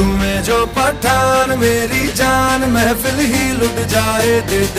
तुम्हें जो पठान मेरी जान महफिल ही लुट जाए दे दे